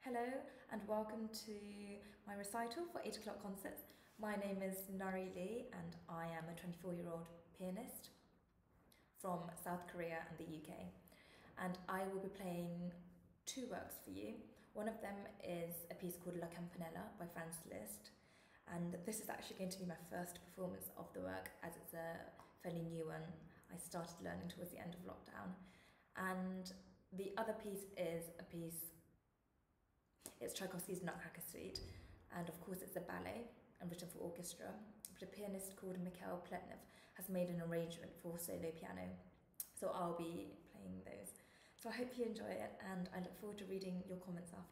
Hello and welcome to my recital for 8 o'clock concerts. My name is Nurry Lee and I am a 24 year old pianist from South Korea and the UK. And I will be playing two works for you. One of them is a piece called La Campanella by Franz Liszt. And this is actually going to be my first performance of the work as it's a fairly new one. I started learning towards the end of lockdown. And the other piece is a piece, it's Tchaikovsky's Nutcracker Suite. And of course, it's a ballet and written for orchestra. But a pianist called Mikhail Pletnev has made an arrangement for solo piano. So I'll be playing those. So I hope you enjoy it and I look forward to reading your comments afterwards.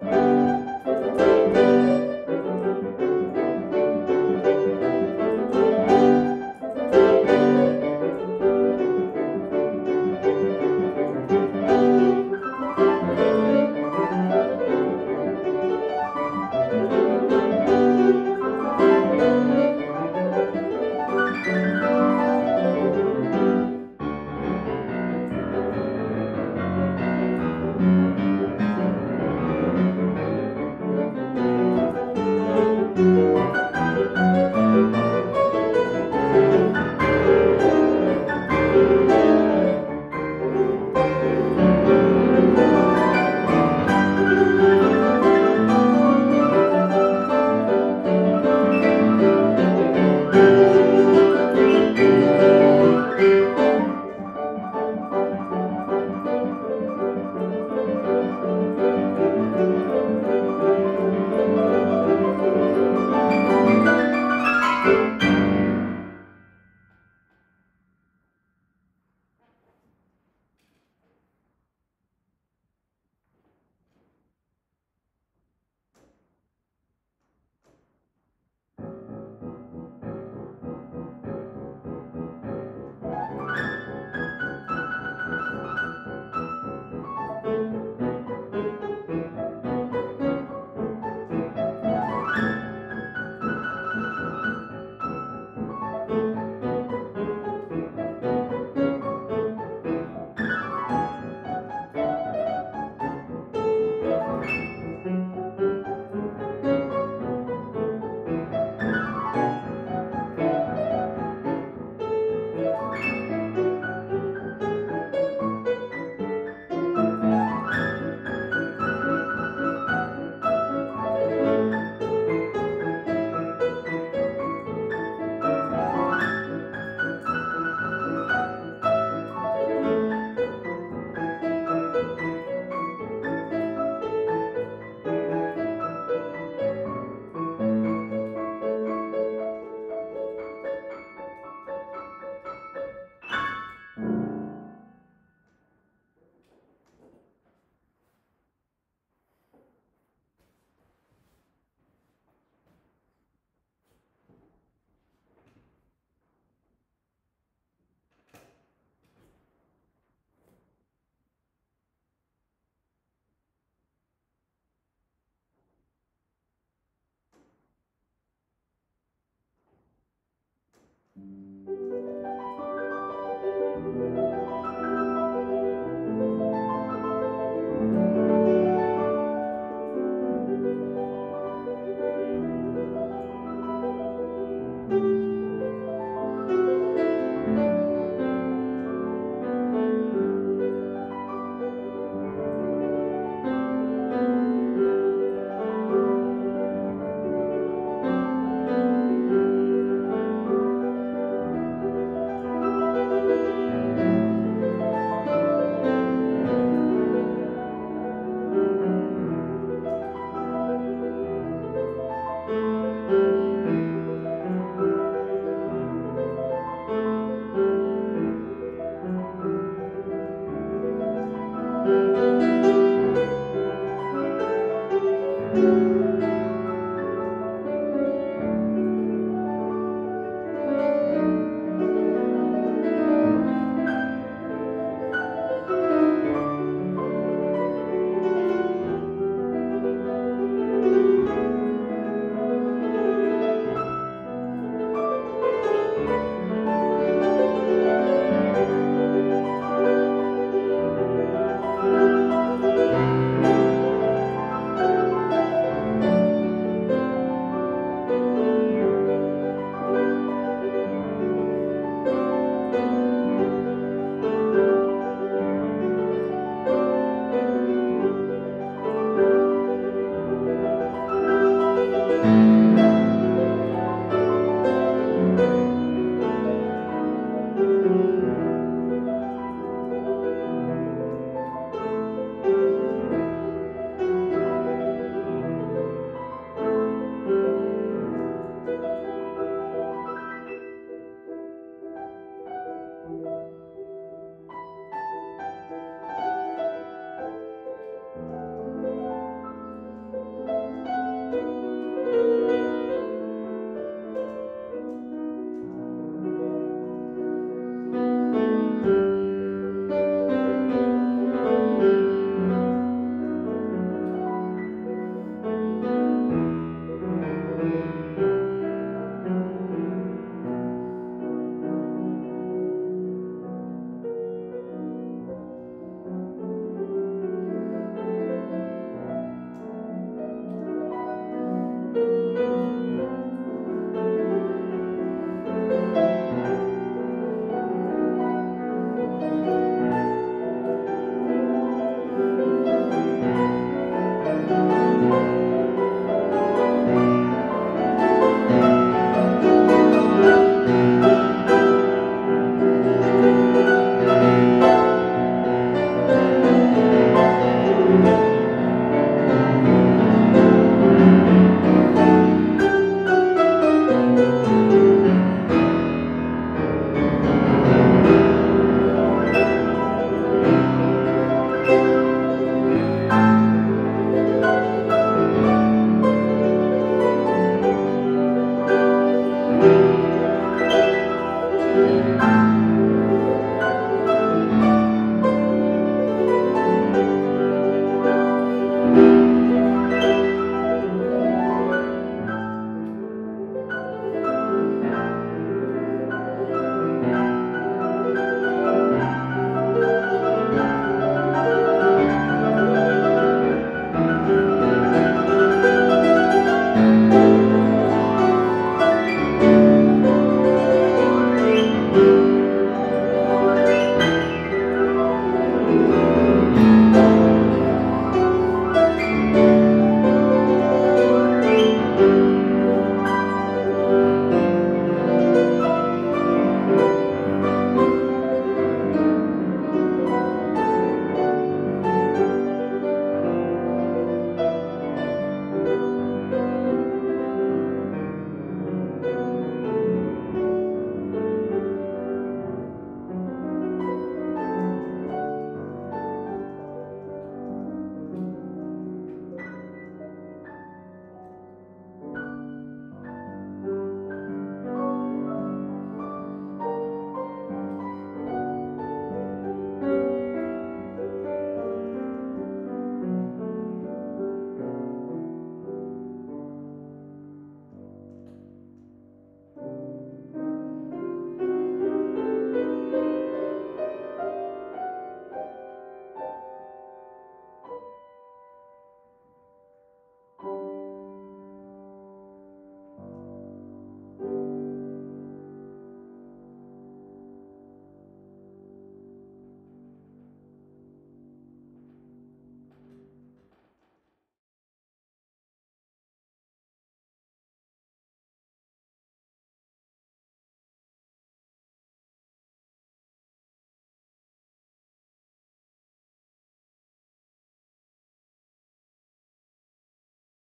Música